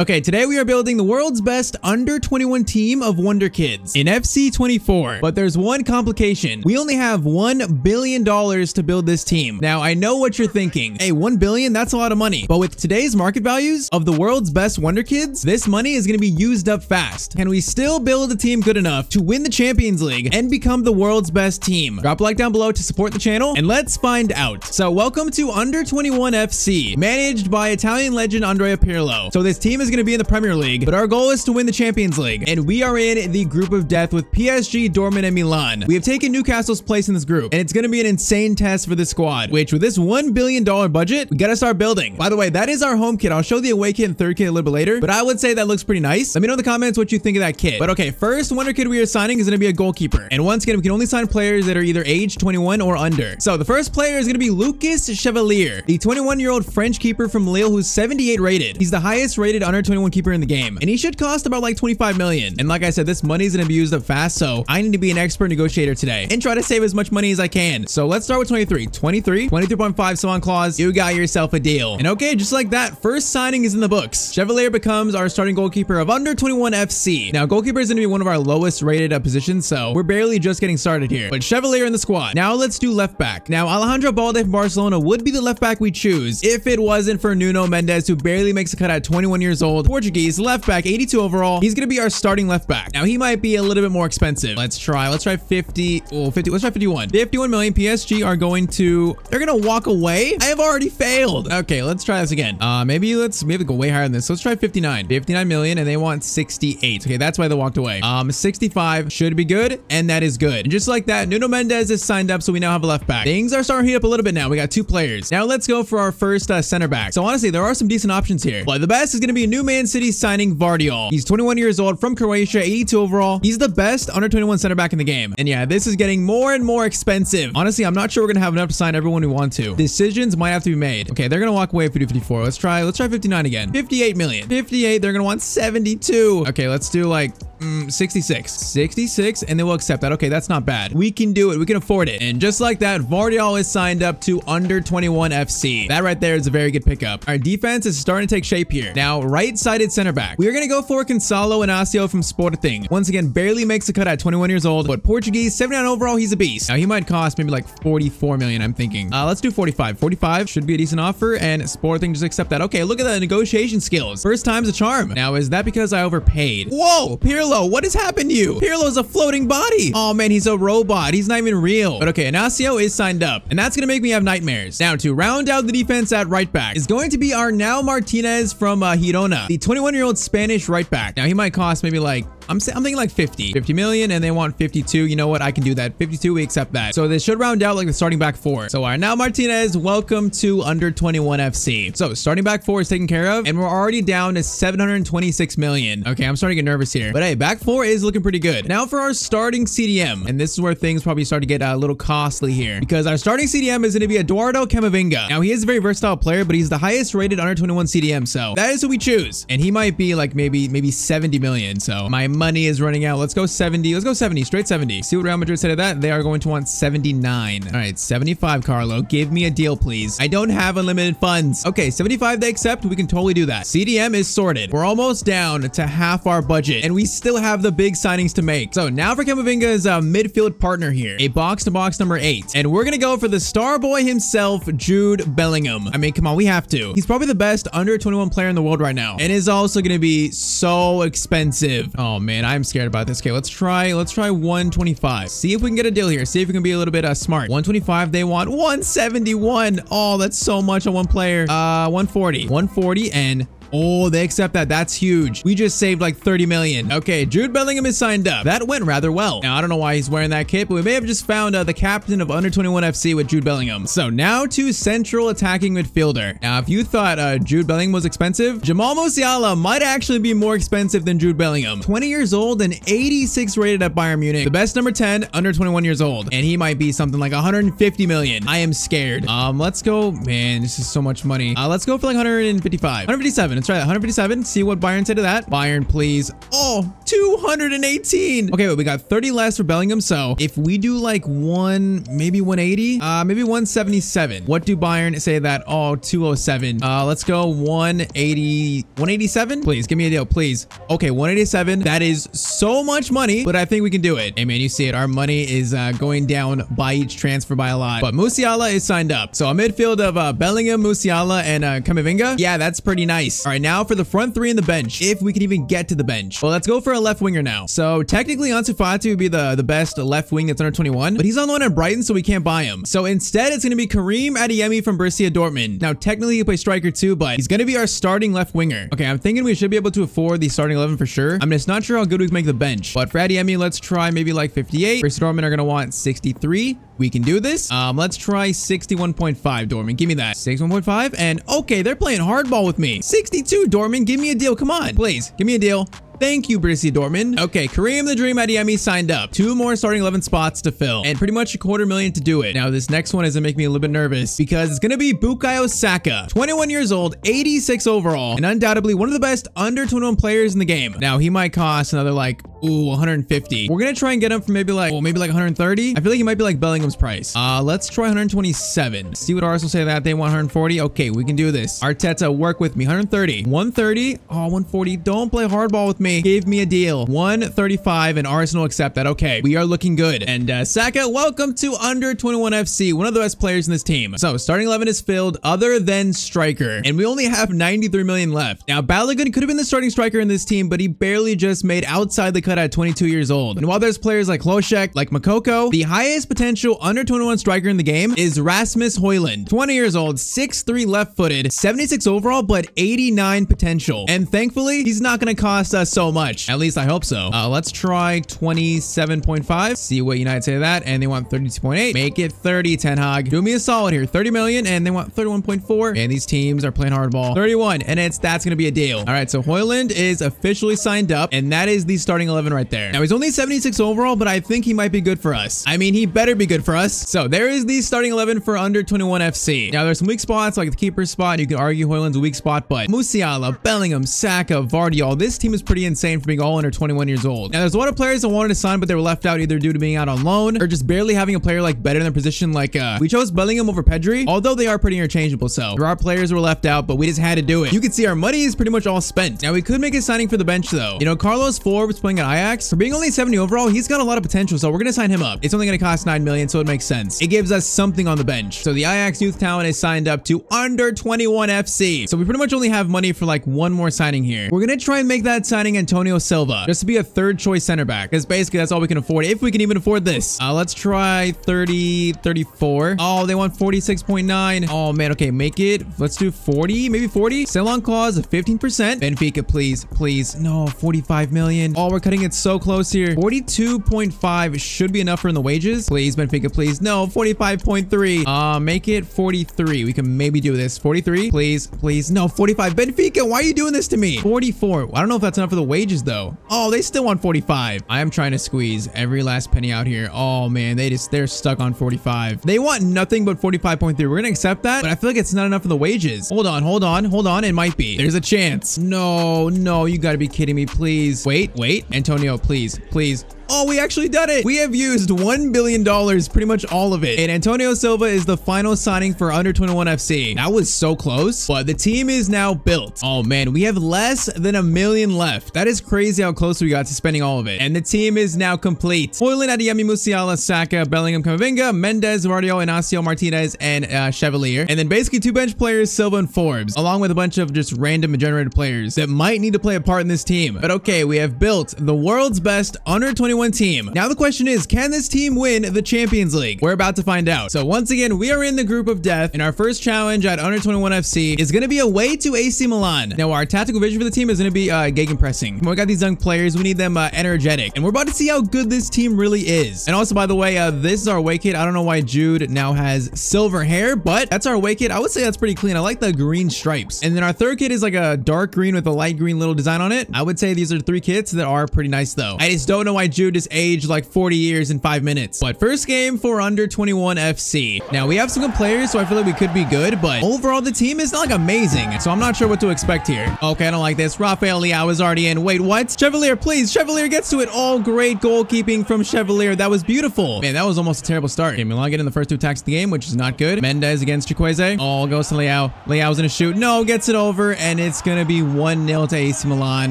Okay, today we are building the world's best under 21 team of Wonder Kids in FC24. But there's one complication. We only have $1 billion to build this team. Now, I know what you're thinking. Hey, 1 billion, that's a lot of money. But with today's market values of the world's best Wonder Kids, this money is going to be used up fast. Can we still build a team good enough to win the Champions League and become the world's best team? Drop a like down below to support the channel and let's find out. So welcome to Under 21 FC, managed by Italian legend Andrea Pirlo. So this team is going to be in the Premier League, but our goal is to win the Champions League. And we are in the group of death with PSG, Dortmund, and Milan. We have taken Newcastle's place in this group, and it's going to be an insane test for the squad, which with this $1 billion budget, we got to start building. By the way, that is our home kit. I'll show the away kit and third kit a little bit later, but I would say that looks pretty nice. Let me know in the comments what you think of that kit. But okay, first Wonder Kid we are signing is going to be a goalkeeper. And once again, we can only sign players that are either age 21 or under. So the first player is going to be Lucas Chevalier, the 21-year-old French keeper from Lille who's 78 rated. He's the highest rated under 21 keeper in the game. And he should cost about like 25 million. And like I said, this money is going to be used up fast. So I need to be an expert negotiator today and try to save as much money as I can. So let's start with 23. 23, 23.5 sell on clause. You got yourself a deal. And okay, just like that, first signing is in the books. Chevalier becomes our starting goalkeeper of under 21 FC. Now, goalkeeper is going to be one of our lowest rated uh, positions. So we're barely just getting started here. But Chevalier in the squad. Now let's do left back. Now, Alejandro Balde from Barcelona would be the left back we choose if it wasn't for Nuno Mendes, who barely makes a cut at 21 years old. Portuguese left back, 82 overall. He's going to be our starting left back. Now, he might be a little bit more expensive. Let's try. Let's try 50. Oh, 50. Let's try 51. 51 million. PSG are going to, they're going to walk away. I have already failed. Okay, let's try this again. Uh, maybe let's maybe go way higher than this. Let's try 59. 59 million and they want 68. Okay, that's why they walked away. Um, 65 should be good. And that is good. And just like that, Nuno Mendes is signed up. So we now have a left back. Things are starting to heat up a little bit now. We got two players. Now let's go for our first uh, center back. So honestly, there are some decent options here. But the best is going to be new Man City signing Gvardiol. He's 21 years old from Croatia, 82 overall. He's the best under 21 center back in the game. And yeah, this is getting more and more expensive. Honestly, I'm not sure we're going to have enough to sign everyone we want to. Decisions might have to be made. Okay, they're going to walk away at 50, 54. Let's try, let's try 59 again. 58 million. 58, they're going to want 72. Okay, let's do like Mm, 66. 66, and they will accept that. Okay, that's not bad. We can do it. We can afford it. And just like that, Gvardiol is signed up to under 21 FC. That right there is a very good pickup. Our defense is starting to take shape here. Now, right-sided center back. We are going to go for Gonçalo Inacio from Sporting. Once again, barely makes a cut at 21 years old, but Portuguese, 79 overall, he's a beast. Now, he might cost maybe like 44 million, I'm thinking. Uh, let's do 45. 45 should be a decent offer, and Sporting just accept that. Okay, look at the negotiation skills. First time's a charm. Now, is that because I overpaid? Whoa, Pirlo Pirlo, what has happened to you? Pirlo's a floating body. Oh man, he's a robot. He's not even real. But okay, Inacio is signed up, and that's gonna make me have nightmares. Now, to round out the defense at right back is going to be Arnau Martinez from uh, Girona, the 21-year-old Spanish right back. Now, he might cost maybe like I'm, I'm thinking like 50. 50 million and they want 52. You know what? I can do that. 52, we accept that. So this should round out like the starting back four. So Arnau Martinez, welcome to under 21 FC. So starting back four is taken care of and we're already down to 726 million. Okay, I'm starting to get nervous here. But hey, back four is looking pretty good. Now for our starting CDM. And this is where things probably start to get uh, a little costly here because our starting CDM is going to be Eduardo Camavinga. Now he is a very versatile player, but he's the highest rated under 21 CDM. So that is who we choose. And he might be like maybe, maybe 70 million. So my money is running out. Let's go 70. Let's go 70. Straight 70. See what Real Madrid said of that? They are going to want 79. All right, 75, Carlo. Give me a deal, please. I don't have unlimited funds. Okay, 75 they accept. We can totally do that. CDM is sorted. We're almost down to half our budget, and we still have the big signings to make. So now for Camavinga's uh, midfield partner here, a box-to-box -box number eight. And we're going to go for the star boy himself, Jude Bellingham. I mean, come on, we have to. He's probably the best under 21 player in the world right now, and is also going to be so expensive. Oh, man, I'm scared about this. Okay, let's try, let's try 125. See if we can get a deal here. See if we can be a little bit uh, smart. 125, they want 171. Oh, that's so much on one player. Uh, 140, 140 and Oh, they accept that. That's huge. We just saved like 30 million. Okay, Jude Bellingham is signed up. That went rather well. Now, I don't know why he's wearing that kit, but we may have just found uh, the captain of Under 21 FC with Jude Bellingham. So now to central attacking midfielder. Now, if you thought uh, Jude Bellingham was expensive, Jamal Musiala might actually be more expensive than Jude Bellingham. 20 years old and 86 rated at Bayern Munich. The best number 10, under 21 years old. And he might be something like 150 million. I am scared. Um, let's go. Man, this is so much money. Uh, let's go for like 155. 157 let's try that. 157. See what Bayern said to that. Bayern, please. Oh, 218. Okay, we got 30 less for Bellingham. So if we do like one, maybe 180, uh, maybe 177. What do Bayern say that? Oh, 207. Uh, let's go 180, 187. Please give me a deal, please. Okay, 187. That is so much money, but I think we can do it. Hey man, you see it. Our money is uh, going down by each transfer by a lot. But Musiala is signed up. So a midfield of uh, Bellingham, Musiala, and uh, Camavinga. Yeah, that's pretty nice. All right, now for the front three in the bench, if we can even get to the bench. Well, let's go for a left winger now. So technically, Ansu Fati would be the, the best left wing that's under 21, but he's on loan at Brighton, so we can't buy him. So instead, it's going to be Karim Adeyemi from Borussia Dortmund. Now, technically, he plays striker too, but he's going to be our starting left winger. Okay, I'm thinking we should be able to afford the starting 11 for sure. I'm just not sure how good we can make the bench, but for Adeyemi, let's try maybe like 58. Borussia Dortmund are going to want 63. We can do this. Um, let's try 61.5, Dorman. Give me that. 61.5. And okay, they're playing hardball with me. 62, Dorman. Give me a deal. Come on. Please, give me a deal. Thank you, Borussia Dorman. Okay, Karim the Dream Adeyemi signed up. Two more starting 11 spots to fill and pretty much a quarter million to do it. Now, this next one is gonna make me a little bit nervous because it's gonna be Bukayo Saka. 21 years old, 86 overall, and undoubtedly one of the best under 21 players in the game. Now, he might cost another like, ooh, 150. We're gonna try and get him for maybe like, well, maybe like 130. I feel like he might be like Price. Uh, let's try 127. See what Arsenal say that they want 140. Okay, we can do this. Arteta, work with me. 130. 130. Oh, 140. Don't play hardball with me. Give me a deal. 135 and Arsenal accept that. Okay, we are looking good. And uh, Saka, welcome to Under 21 FC, one of the best players in this team. So starting 11 is filled other than striker. And we only have 93 million left. Now, Balogun could have been the starting striker in this team, but he barely just made outside the cut at 22 years old. And while there's players like Hložek, like Moukoko, the highest potential under 21 striker in the game is Rasmus Højlund. 20 years old, 6'3 left-footed, 76 overall, but 89 potential. And thankfully, he's not going to cost us so much. At least I hope so. Uh, let's try 27.5. See what United say to that. And they want 32.8. Make it 30, Ten Hag. Do me a solid here. 30 million and they want 31.4. And these teams are playing hardball. 31. And it's that's going to be a deal. All right. So Højlund is officially signed up and that is the starting 11 right there. Now he's only 76 overall, but I think he might be good for us. I mean, he better be good for us. So there is the starting 11 for under 21 FC. Now there's some weak spots like the keeper spot. You can argue Højlund's a weak spot, but Musiala, Bellingham, Saka, Vardy, all this team is pretty insane for being all under 21 years old. Now there's a lot of players that wanted to sign, but they were left out either due to being out on loan or just barely having a player like better in their position. Like uh, we chose Bellingham over Pedri, although they are pretty interchangeable. So there are players who were left out, but we just had to do it. You can see our money is pretty much all spent. Now we could make a signing for the bench though. You know, Carlos Forbes playing at Ajax for being only 70 overall, he's got a lot of potential. So we're to sign him up. It's only to cost 9 million, so it makes sense. It gives us something on the bench. So the Ajax youth talent is signed up to under 21 FC. So we pretty much only have money for like one more signing here. We're going to try and make that signing Antonio Silva just to be a third choice center back because basically that's all we can afford if we can even afford this. Uh, let's try 30, 34. Oh, they want 46.9. Oh man. Okay. Make it. Let's do 40, maybe 40. Sell on clause of 15%. Benfica, please, please. No, 45 million. Oh, we're cutting it so close here. 42.5 should be enough for in the wages. Please, Benfica, please. No, 45.3. Uh, make it 43. We can maybe do this. 43, please, please. No, 45. Benfica, why are you doing this to me? 44. I don't know if that's enough for the wages though. Oh, they still want 45. I am trying to squeeze every last penny out here. Oh man, they just, they're stuck on 45. They want nothing but 45.3. We're gonna accept that, but I feel like it's not enough for the wages. Hold on, hold on, hold on. It might be. There's a chance. No, no, you gotta be kidding me, please. Wait, wait. Antonio, please, please. Oh, we actually done it. We have used $1 billion, pretty much all of it. And Antonio Silva is the final signing for under 21 FC. That was so close, but the team is now built. Oh man, we have less than a million left. That is crazy how close we got to spending all of it. And the team is now complete. Højlund, Adeyemi, Musiala, Saka, Bellingham, Camavinga, Mendes, Vardio, Inacio, Martinez, and uh, Chevalier. And then basically two bench players, Silva and Forbes, along with a bunch of just random generated players that might need to play a part in this team. But okay, we have built the world's best under 21 team. Now the question is, can this team win the Champions League? We're about to find out. So once again, we are in the group of death and our first challenge at under 21 FC is going to be away to AC Milan. Now our tactical vision for the team is going to be uh, gegenpressing. We got these young players. We need them uh, energetic and we're about to see how good this team really is. And also, by the way, uh, this is our away kit. I don't know why Jude now has silver hair, but that's our away kit. I would say that's pretty clean. I like the green stripes. And then our third kit is like a dark green with a light green little design on it. I would say these are three kits that are pretty nice though. I just don't know why Jude just aged like 40 years in five minutes. But first game for under 21 FC. Now we have some good players, so I feel like we could be good, but overall the team is not like amazing. So I'm not sure what to expect here. Okay, I don't like this. Rafael Leao is already in. Wait, what? Chevalier, please. Chevalier gets to it. All great goalkeeping from Chevalier. That was beautiful. Man, that was almost a terrible start. Okay, Milan getting in the first two attacks of the game, which is not good. Mendes against Chukwueze. All goes to Leao. Leao's gonna shoot. No, gets it over, and it's gonna be 1-0 to AC Milan.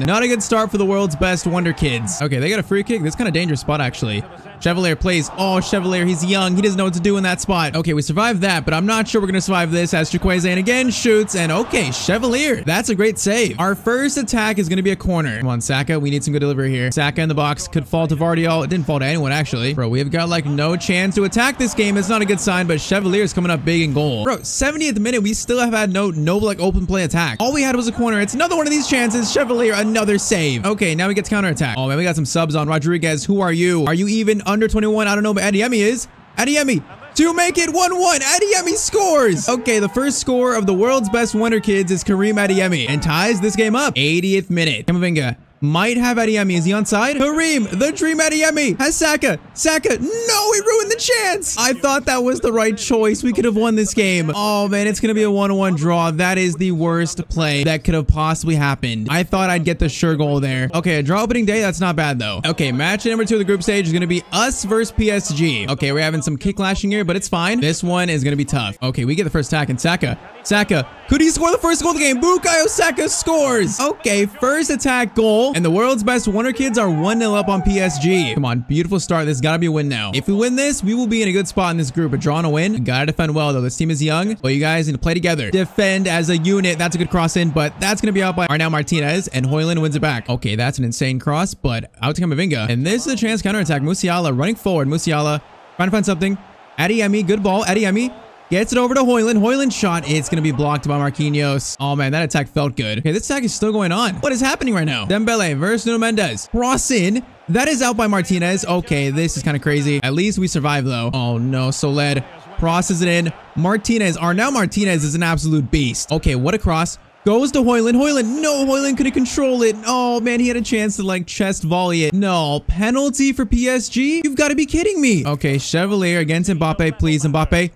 Not a good start for the world's best Wonder Kids. Okay, they got a free kick. This kind of dangerous spot, actually. Chevalier plays. Oh, Chevalier, he's young. He doesn't know what to do in that spot. Okay, we survived that, but I'm not sure we're going to survive this as Chukwueze again shoots. And okay, Chevalier. That's a great save. Our first attack is going to be a corner. Come on, Saka. We need some good delivery here. Saka in the box. Could fall to Vardiol. It didn't fall to anyone, actually. Bro, we have got like no chance to attack this game. It's not a good sign, but Chevalier is coming up big in goal. Bro, 70th minute, we still have had no, no like open play attack. All we had was a corner. It's another one of these chances. Chevalier, another save. Okay, now we get to counter attack. Oh man, we got some subs on Rodriguez. Who are you? Are you even under 21? I don't know, but Adeyemi is. Adeyemi to make it 1-1. Adeyemi scores. Okay, the first score of the world's best Wonder Kids is Karim Adeyemi and ties this game up. 80th minute. Camavinga might have Adeyemi. Is he onside? Karim, the dream Adeyemi, has Saka. Saka, no, he ruined the chance. I thought that was the right choice. We could have won this game. Oh, man, it's going to be a 1-1 draw. That is the worst play that could have possibly happened. I thought I'd get the sure goal there. Okay, a draw opening day. That's not bad, though. Okay, match number two of the group stage is going to be us versus PSG. Okay, we're having some kick lashing here, but it's fine. This one is going to be tough. Okay, we get the first attack, and Saka. Saka, could he score the first goal of the game? Bukayo Saka scores. Okay, first attack goal. And the world's best Wonder Kids are 1-0 up on PSG. Come on, beautiful start. This gotta be a win now. If we win this, we will be in a good spot in this group. A draw and a win. Gotta defend well, though. This team is young, but you guys need to play together. Defend as a unit. That's a good cross in, but that's gonna be out by Arnau Martinez, and Højlund wins it back. Okay, that's an insane cross, but out to Camavinga. And this is a chance counterattack. Musiala running forward. Musiala trying to find something. Adeyemi, good ball. Adeyemi Gets it over to Hoyland. Højlund shot. It's going to be blocked by Marquinhos. Oh, man, that attack felt good. Okay, this attack is still going on. What is happening right now? Dembele versus Nuno Mendes. Cross in. That is out by Martinez. Okay, this is kind of crazy. At least we survived, though. Oh, no. Soler crosses it in. Martinez. Arnau Martinez is an absolute beast. Okay, what a cross. Goes to Højlund. Højlund, No, Højlund couldn't control it. Oh, man, he had a chance to, like, chest volley it. No, penalty for PSG? You've got to be kidding me. Okay, Chevalier against Mbappe. Please, Mbappe.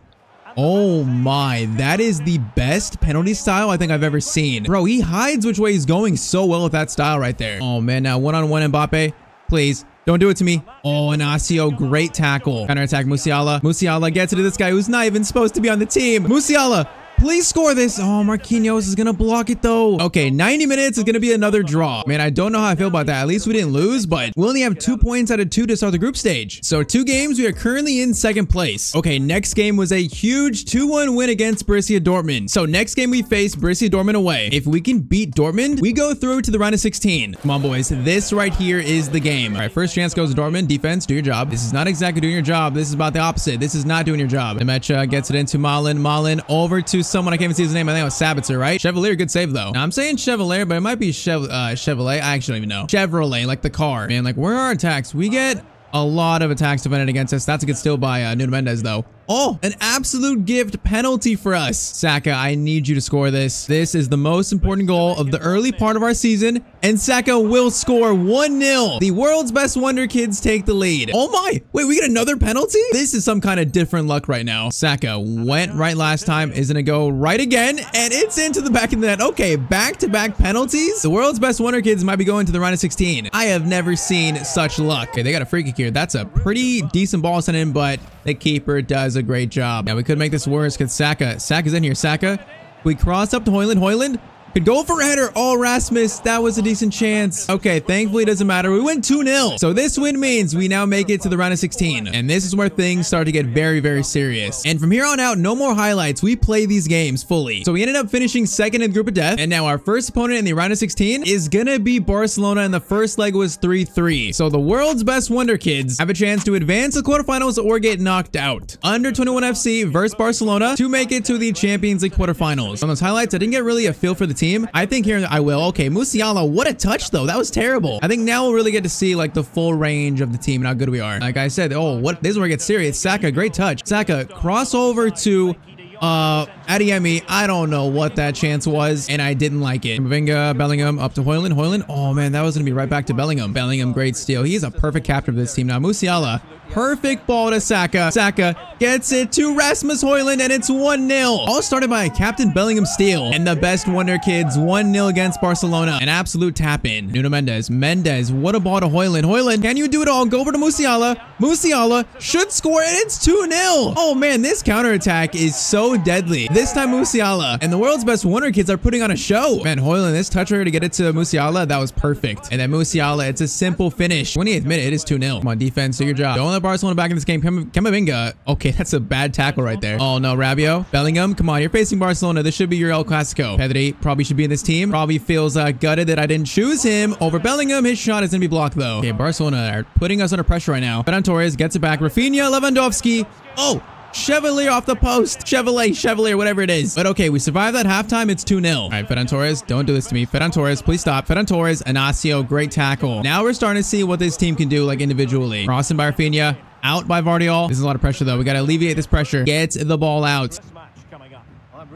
Oh my, that is the best penalty style I think I've ever seen. Bro, he hides which way he's going so well with that style right there. Oh man, now one-on-one -on -one Mbappe. Please, don't do it to me. Oh, Inacio, great tackle. Counter attack Musiala. Musiala gets it to this guy who's not even supposed to be on the team. Musiala Please score this. Oh, Marquinhos is going to block it though. Okay, 90 minutes is going to be another draw. Man, I don't know how I feel about that. At least we didn't lose, but we only have two points out of two to start the group stage. So two games, we are currently in second place. Okay, next game was a huge 2-1 win against Borussia Dortmund. So next game we face Borussia Dortmund away. If we can beat Dortmund, we go through to the round of 16. Come on, boys. This right here is the game. All right, first chance goes to Dortmund. Defense, do your job. This is not exactly doing your job. This is about the opposite. This is not doing your job. Demecha uh, gets it into Malen. Malen over to someone. I can't even see his name. I think it was Sabitzer, right? Chevalier, good save though. Now, I'm saying Chevalier, but it might be Chev uh, Chevrolet. I actually don't even know. Chevrolet, like the car. Man, like where are our attacks? We get a lot of attacks defended against us. That's a good steal by uh, Nuno Mendes though. Oh, an absolute gift penalty for us. Saka, I need you to score this. This is the most important goal of the early part of our season, and Saka will score 1-0. The world's best Wonder Kids take the lead. Oh my, wait, we get another penalty? This is some kind of different luck right now. Saka went right last time, is gonna go right again, and it's into the back of the net. Okay, back-to-back -back penalties? The world's best Wonder Kids might be going to the round of 16. I have never seen such luck. Okay, they got a free kick here. That's a pretty decent ball sent in, but the keeper does a great job. Now, we could make this worse because Saka. Saka's in here. Saka. We cross up to Højlund. Højlund could go for a header. Oh, Rasmus, that was a decent chance. Okay, thankfully it doesn't matter. We win 2-0. So this win means we now make it to the round of 16. And this is where things start to get very, very serious. And from here on out, no more highlights. We play these games fully. So we ended up finishing second in the group of death. And now our first opponent in the round of 16 is gonna be Barcelona. And the first leg was 3-3. So the world's best Wonder Kids have a chance to advance to quarterfinals or get knocked out. Under 21 FC versus Barcelona to make it to the Champions League quarterfinals. On those highlights, I didn't get really a feel for the team. I think here I will. Okay, Musiala, what a touch though. That was terrible. I think now we'll really get to see like the full range of the team and how good we are. Like I said, oh, what? This is where it gets serious. Saka, great touch. Saka, cross over to uh Adeyemi, I don't know what that chance was, and I didn't like it. Mavinga, Bellingham, up to Højlund. Højlund, oh man, that was going to be right back to Bellingham. Bellingham, great steal. He's a perfect captain of this team. Now, Musiala, perfect ball to Saka. Saka gets it to Rasmus Højlund, and it's 1-0. All started by Captain Bellingham steal, and the best Wonder Kids 1-0 against Barcelona. An absolute tap-in. Nuno Mendes, Mendes, what a ball to Højlund. Højlund, can you do it all? Go over to Musiala. Musiala should score, and it's 2-0. Oh man, this counterattack is so deadly. This time Musiala and the world's best Wonder Kids are putting on a show. Man, Højlund, this touch right to get it to Musiala, that was perfect. And then Musiala, it's a simple finish. 28th minute, it is 2-0. Come on, defense, do your job. Don't let Barcelona back in this game. Camavinga. Okay, that's a bad tackle right there. Oh no, Rabiot. Bellingham, come on, you're facing Barcelona. This should be your El Clasico. Pedri probably should be in this team. Probably feels uh, gutted that I didn't choose him over Bellingham. His shot is going to be blocked though. Okay, Barcelona are putting us under pressure right now. Ferran Torres gets it back. Raphinha, Lewandowski. Oh, Chevalier off the post. Chevalier, Chevalier, whatever it is. But okay, we survived that halftime. It's 2-0. All right, Ferran Torres, don't do this to me. Ferran Torres, please stop. Ferran Torres, Inacio, great tackle. Now we're starting to see what this team can do, like individually. Crossing by Raphinha, out by Gvardiol. This is a lot of pressure, though. We got to alleviate this pressure. Get the ball out.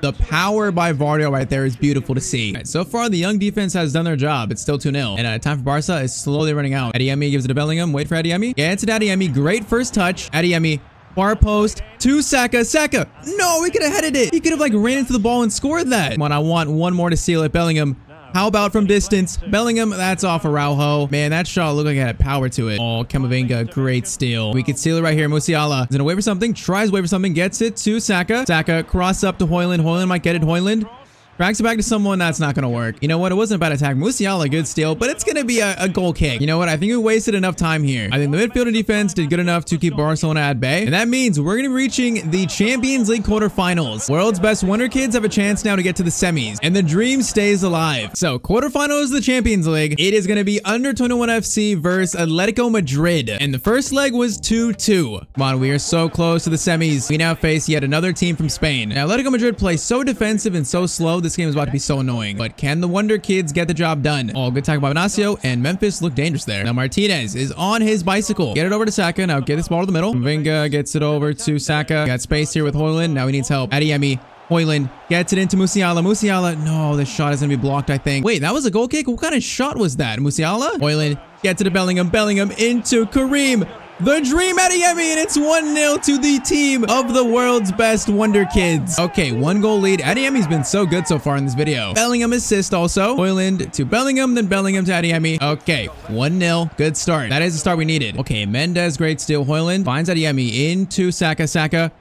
The power by Gvardiol right there is beautiful to see. Right, so far, the young defense has done their job. It's still 2-0. And uh, time for Barca is slowly running out. Adeyemi gives it to Bellingham. Wait for Adeyemi. Yeah, it's Adeyemi. Great first touch. Adeyemi Far post to Saka. Saka. No, he could have headed it. He could have like ran into the ball and scored that. Come on, I want one more to seal it. Bellingham. How about from distance? Bellingham, that's off Araujo. Man, that shot looked like it had power to it. Oh, Camavinga, great steal. We could seal it right here. Musiala is gonna wait for something, tries wait for something, gets it to Saka. Saka, cross up to Højlund. Højlund might get it. Højlund Cracks it back to someone that's not going to work. You know what? It wasn't a bad attack. Musiala, good steal, but it's going to be a, a, goal kick. You know what? I think we wasted enough time here. I think the midfield and defense did good enough to keep Barcelona at bay. And that means we're going to be reaching the Champions League quarterfinals. World's best Wonder Kids have a chance now to get to the semis. And the dream stays alive. So quarterfinals of the Champions League. It is going to be under 21 FC versus Atletico Madrid. And the first leg was 2-2. Come on, we are so close to the semis. We now face yet another team from Spain. Now, Atletico Madrid plays so defensive and so slow. This game is about to be so annoying. But can the Wonder Kids get the job done? Oh, good tackle by Inacio, and Memphis look dangerous there. Now Martinez is on his bicycle. Get it over to Saka. Now get this ball to the middle. Vinga gets it over to Saka. Got space here with Højlund. Now he needs help. Adeyemi Højlund gets it into Musiala. Musiala, no, this shot is going to be blocked, I think. Wait, that was a goal kick? What kind of shot was that? Musiala? Højlund gets it to Bellingham. Bellingham into Karim. The Dream Adeyemi, and it's 1-0 to the team of the world's best Wonder Kids. Okay, one goal lead. Adeyemi's been so good so far in this video. Bellingham assist also. Højlund to Bellingham, then Bellingham to Adeyemi. Okay, 1-0. Good start. That is the start we needed. Okay, Mendes, great steal. Højlund finds Adeyemi into Saka. Saka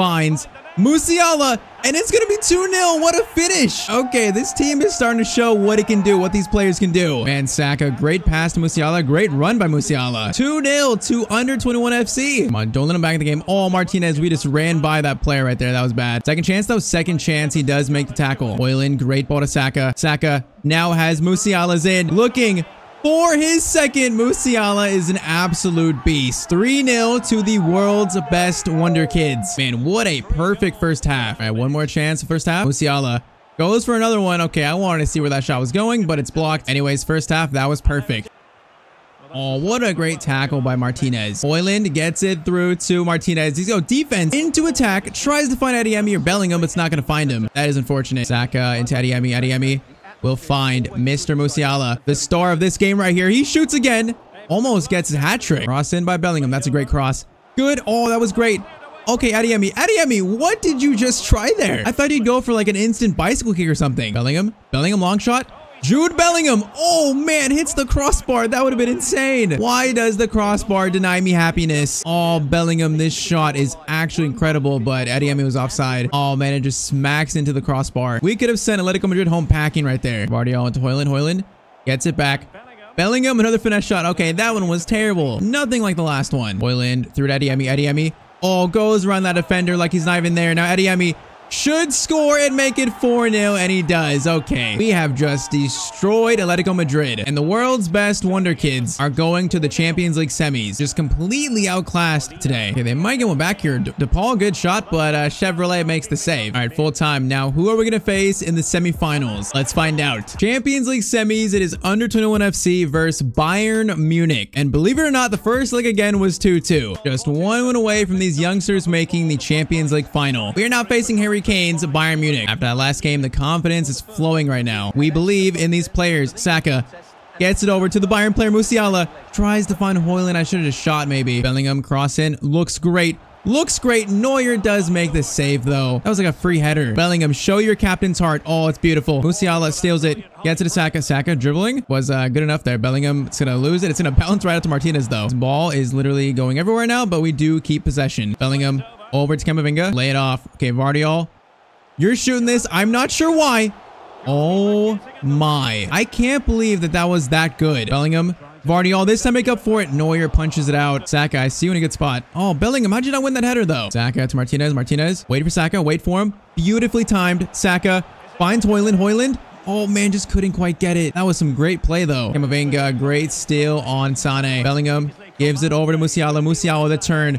finds Musiala, and it's going to be 2-0. What a finish. Okay, this team is starting to show what it can do, what these players can do. Man, Saka, great pass to Musiala. Great run by Musiala. 2-0 to under 21 FC. Come on, don't let him back in the game. Oh, Martinez, we just ran by that player right there. That was bad. Second chance, though. Second chance, he does make the tackle. Højlund, great ball to Saka. Saka now has Musiala's in. Looking for his second, Musiala is an absolute beast. 3-0 to the world's best Wonder Kids. Man, what a perfect first half. All right, one more chance first half. Musiala goes for another one. Okay, I wanted to see where that shot was going, but it's blocked. Anyways, first half, that was perfect. Oh, what a great tackle by Martinez. Højlund gets it through to Martinez. He's go defense into attack. Tries to find Adeyemi or Bellingham, but it's not going to find him. That is unfortunate. Saka into Adeyemi. Adeyemi will find Mr. Musiala, the star of this game right here. He shoots again. Almost gets his hat trick. Cross in by Bellingham. That's a great cross. Good. Oh, that was great. Okay, Adeyemi. Adeyemi, what did you just try there? I thought you'd go for like an instant bicycle kick or something. Bellingham. Bellingham long shot. Jude Bellingham. Oh, man, hits the crossbar. That would have been insane. Why does the crossbar deny me happiness? Oh, Bellingham, this shot is actually incredible, but Adeyemi was offside. Oh, man, it just smacks into the crossbar. We could have sent Atletico Madrid home packing right there. Gvardiol into Højlund. Højlund gets it back. Bellingham, another finesse shot. Okay, that one was terrible. Nothing like the last one. Højlund through to Adeyemi. Adeyemi. Oh, goes around that defender like he's not even there. Now Adeyemi should score and make it 4-0, and he does. Okay, we have just destroyed Atletico Madrid, and the world's best Wonder Kids are going to the Champions League semis. Just completely outclassed today. Okay, they might get one back here. DePaul, good shot, but uh, Chevrolet makes the save. All right, full time. Now, who are we going to face in the semifinals? Let's find out. Champions League semis, it is under 21 FC versus Bayern Munich. And believe it or not, the first leg again was 2-2. Just one win away from these youngsters making the Champions League final. We are now facing Harry Harry Kane's Bayern Munich. After that last game, the confidence is flowing right now. We believe in these players. Saka gets it over to the Bayern player Musiala. Tries to find Højlund. I should have just shot maybe. Bellingham cross in. Looks great. Looks great. Neuer does make the save, though. That was like a free header. Bellingham, show your captain's heart. Oh, it's beautiful. Musiala steals it. Gets it to Saka. Saka dribbling was uh, good enough there. Bellingham is going to lose it. It's going to bounce right out to Martinez, though. This ball is literally going everywhere now, but we do keep possession. Bellingham over to Camavinga. Lay it off. Okay, Vardiol. You're shooting this. I'm not sure why. Oh my. I can't believe that that was that good. Bellingham Vardiol this time make up for it. Neuer punches it out. Saka, I see you in a good spot. Oh, Bellingham, how'd you not win that header though? Saka to Martinez. Martinez, wait for Saka. Wait for him. Beautifully timed. Saka finds Højlund. Hoyland Oh man, just couldn't quite get it. That was some great play though. Camavinga, great steal on Sane. Bellingham gives it over to Musiala. Musiala the turn.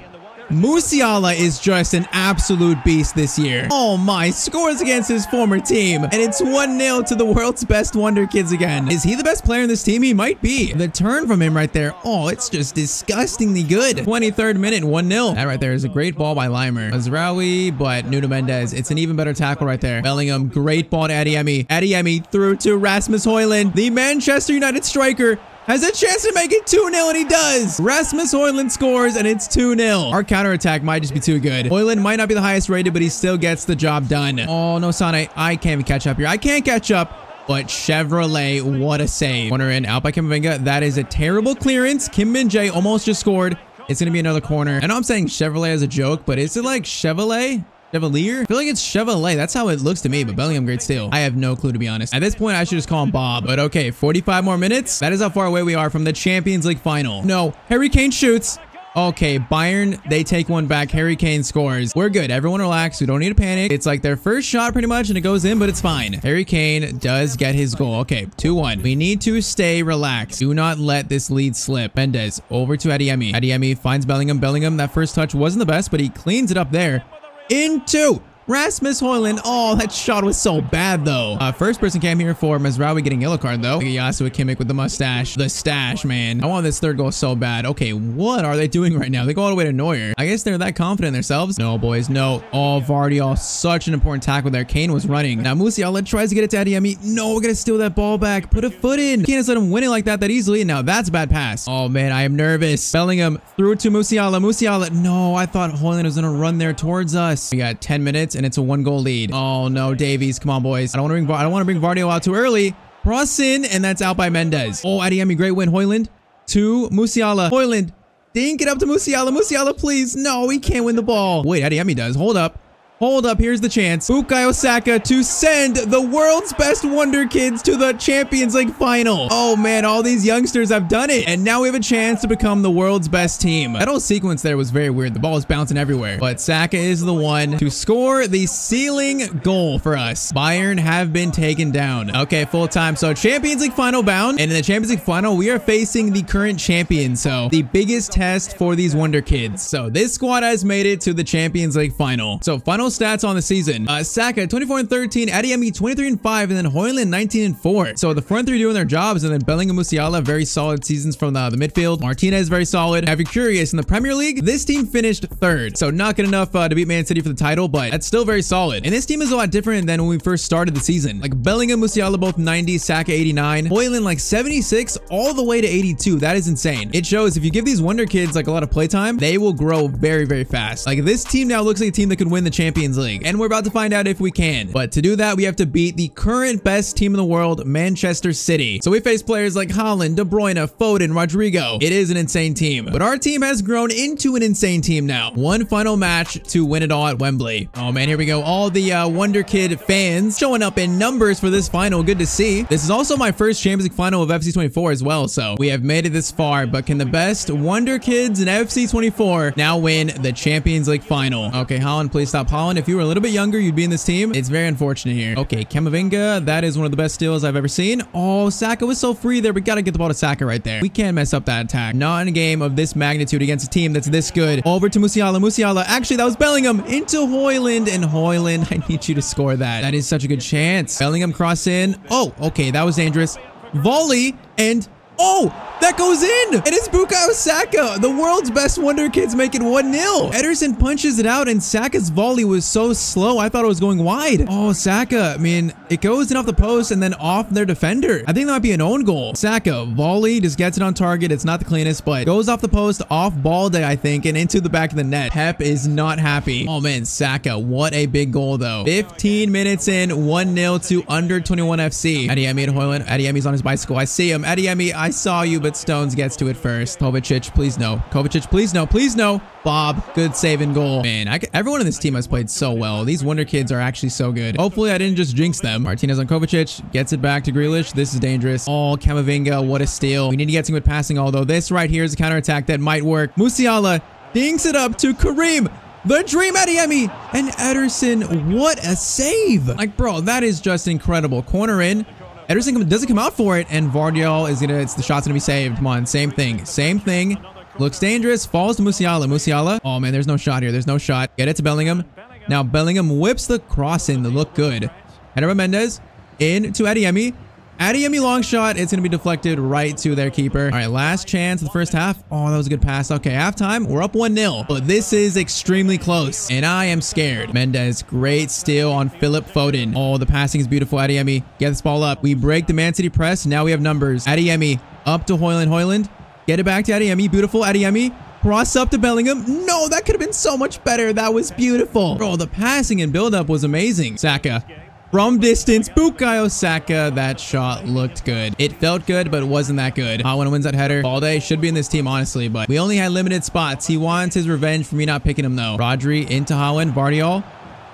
Musiala is just an absolute beast this year. Oh my, scores against his former team. And it's 1-0 to the world's best Wonder Kids again. Is he the best player in this team? He might be. The turn from him right there. Oh, it's just disgustingly good. 23rd minute, 1-0. That right there is a great ball by Laimer. Mazraoui, but Nuno Mendes. It's an even better tackle right there. Bellingham, great ball to Adeyemi. Adeyemi through to Rasmus Højlund, the Manchester United striker has a chance to make it 2-0 and he does. Rasmus Højlund scores and it's 2-0. Our counterattack might just be too good. Højlund might not be the highest rated, but he still gets the job done. Oh, no, Sane. I can't even catch up here. I can't catch up. But Chevrolet, what a save. Corner in, out by Camavinga. That is a terrible clearance. Kim Min-jae almost just scored. It's going to be another corner. I know I'm saying Chevrolet as a joke, but is it like Chevrolet? Chevalier? I feel like it's Chevrolet. That's how it looks to me, but Bellingham great steal. I have no clue to be honest. At this point, I should just call him Bob. But okay, 45 more minutes. That is how far away we are from the Champions League final. No, Harry Kane shoots. Okay, Bayern, they take one back. Harry Kane scores. We're good. Everyone relax. We don't need to panic. It's like their first shot pretty much, and it goes in, but it's fine. Harry Kane does get his goal. Okay, 2-1. We need to stay relaxed. Do not let this lead slip. Mendes over to Adeyemi. Adeyemi finds Bellingham. Bellingham, that first touch wasn't the best, but he cleans it up there into Rasmus Højlund. Oh, that shot was so bad, though. Uh, first person came here for Mazraoui getting yellow card, though. Joshua Kimmich with the mustache. The stash, man. I want this third goal so bad. Okay, what are they doing right now? They go all the way to Neuer. I guess they're that confident in themselves. No, boys, no. Oh, Vardiol, such an important tackle there. Kane was running. Now, Musiala tries to get it to Adeyemi. No, we're gonna steal that ball back. Put a foot in. Can't let him win it like that that easily. Now, that's a bad pass. Oh, man, I am nervous. Bellingham through to Musiala. Musiala. No, I thought Højlund was gonna run there towards us. We got 10 minutes and it's a one goal lead. Oh no, Davies. Come on, boys. I don't want to bring I don't want to bring Vardio out too early. Cross in, and that's out by Mendes. Oh, Adeyemi, great win. Højlund to Musiala. Højlund, dink it up to Musiala. Musiala, please. No, he can't win the ball. Wait, Adeyemi does. Hold up. Hold up, here's the chance. Bukayo Saka to send the world's best Wonder Kids to the Champions League final. Oh man, all these youngsters have done it. And now we have a chance to become the world's best team. That whole sequence there was very weird. The ball is bouncing everywhere. But Saka is the one to score the ceiling goal for us. Bayern have been taken down. Okay, full time. So Champions League final bound. And in the Champions League final, we are facing the current champion. So the biggest test for these Wonder Kids. So this squad has made it to the Champions League final. So final stats on the season. Uh, Saka, 24 and 13. Adeyemi, 23 and 5. And then Højlund, 19 and 4. So the front three doing their jobs. And then Bellingham Musiala, very solid seasons from the, the midfield. Martinez, very solid. Now, if you're curious, in the Premier League, this team finished third. So not good enough uh, to beat Man City for the title, but that's still very solid. And this team is a lot different than when we first started the season. Like Bellingham, Musiala, both 90, Saka 89. Højlund, like 76 all the way to 82. That is insane. It shows if you give these Wonder Kids like a lot of playtime, they will grow very, very fast. Like this team now looks like a team that could win the Champions League. And we're about to find out if we can. But to do that, we have to beat the current best team in the world, Manchester City. So we face players like Haaland, De Bruyne, Foden, Rodrigo. It is an insane team. But our team has grown into an insane team now. One final match to win it all at Wembley. Oh man, here we go. All the uh, Wonder Kid fans showing up in numbers for this final. Good to see. This is also my first Champions League final of FC 24 as well. So we have made it this far, but can the best Wonder Kids in FC 24 now win the Champions League final? Okay, Haaland, please stop. Haaland, if you were a little bit younger, you'd be in this team. It's very unfortunate here. Okay, Camavinga, that is one of the best steals I've ever seen. Oh, Saka was so free there. We got to get the ball to Saka right there. We can't mess up that attack. Not in a game of this magnitude against a team that's this good. Over to Musiala. Musiala. Actually, that was Bellingham into Højlund. And Højlund, I need you to score that. That is such a good chance. Bellingham cross in. Oh, okay. That was dangerous. Volley and Oh, that goes in. And it's Bukayo Saka. The world's best Wonder Kids making 1-0. Ederson punches it out and Saka's volley was so slow. I thought it was going wide. Oh, Saka. I mean, it goes in off the post and then off their defender. I think that might be an own goal. Saka, volley, just gets it on target. It's not the cleanest, but goes off the post, off ball day, I think, and into the back of the net. Pep is not happy. Oh, man, Saka. What a big goal, though. 15 minutes in, 1-0 to under 21 FC. Adeyemi to Højlund. Adeyemi's on his bicycle. I see him. Adeyemi, I saw you, but Stones gets to it first. Kovacic, please no. Kovacic, please no. Please no. Bob, good save and goal. Man, I, everyone in this team has played so well. These Wonder Kids are actually so good. Hopefully, I didn't just jinx them. Martinez on Kovacic, gets it back to Grealish. This is dangerous. Oh, Camavinga, what a steal. We need to get some good passing, although this right here is a counterattack that might work. Musiala dinks it up to Karim. The Dream Adeyemi and Ederson. What a save. Like, bro, that is just incredible. Corner in. Ederson doesn't come out for it, and Gvardiol is gonna, it's the shot's gonna be saved. Come on, same thing. Same thing. Looks dangerous. Falls to Musiala. Musiala. Oh, man, there's no shot here. There's no shot. Get it to Bellingham. Now, Bellingham whips the cross in to look good. Header Mendes in to Adeyemi. Adeyemi long shot. It's going to be deflected right to their keeper. All right, last chance of the first half. Oh, that was a good pass. Okay, halftime. We're up 1-0, but this is extremely close, and I am scared. Mendes, great steal on Philip Foden. Oh, the passing is beautiful. Adeyemi, get this ball up. We break the Man City press. Now we have numbers. Adeyemi up to Højlund. Højlund, get it back to Adeyemi. Beautiful Adeyemi. Cross up to Bellingham. No, that could have been so much better. That was beautiful. Bro, the passing and build-up was amazing. Saka from distance, Bukayo Saka, that shot looked good. It felt good, but it wasn't that good. Haaland wins that header. Balde should be in this team, honestly, but we only had limited spots. He wants his revenge for me not picking him, though. Rodri into Haaland. Gvardiol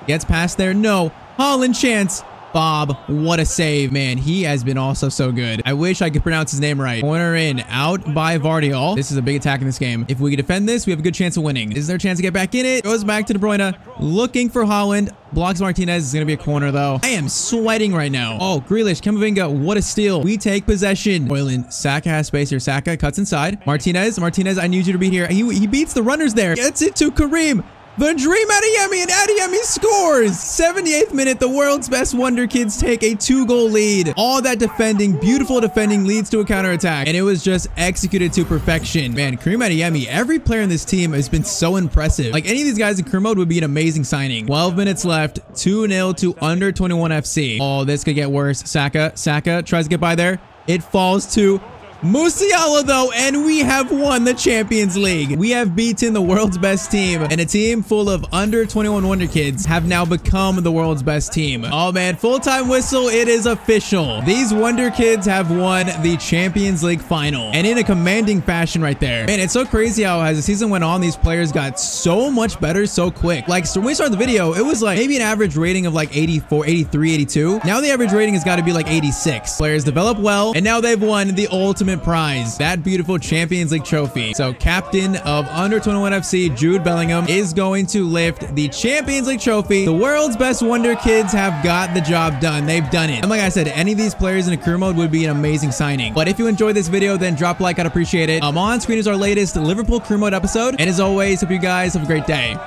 gets past there. No. Haaland chance. Bob, what a save, man. He has been also so good. I wish I could pronounce his name right. Corner in, out by Gvardiol. Oh, this is a big attack in this game. If we defend this, we have a good chance of winning. Is there a chance to get back in it? Goes back to De Bruyne, looking for Haaland. Blocks Martinez. is going to be a corner, though. I am sweating right now. Oh, Grealish, Camavinga, what a steal. We take possession. Højlund, Saka has space here. Saka cuts inside. Martinez, Martinez, I need you to be here. He, he beats the runners there. Gets it to Karim. The Dream Adeyemi and Adeyemi scores. 78th minute, the world's best Wonder Kids take a two-goal lead. All that defending, beautiful defending leads to a counterattack, and it was just executed to perfection. Man, Karim Adeyemi, every player in this team has been so impressive. Like any of these guys in career mode would be an amazing signing. 12 minutes left, 2-0 to under 21 FC. Oh, this could get worse. Saka, Saka tries to get by there. It falls to Musiala, though, and we have won the Champions League. We have beaten the world's best team, and a team full of under 21 Wonder Kids have now become the world's best team. Oh, man, full-time whistle, it is official. These Wonder Kids have won the Champions League final, and in a commanding fashion right there. Man, it's so crazy how as the season went on, these players got so much better so quick. Like, so when we started the video, it was like maybe an average rating of like 84, 83, 82. Now the average rating has got to be like 86. Players develop well, and now they've won the ultimate ultimate prize, that beautiful Champions League trophy. So captain of under 21 FC, Jude Bellingham, is going to lift the Champions League trophy. The world's best Wonder Kids have got the job done. They've done it. And like I said, any of these players in a career mode would be an amazing signing. But if you enjoyed this video, then drop a like. I'd appreciate it. Um, on screen is our latest Liverpool career mode episode. And as always, hope you guys have a great day.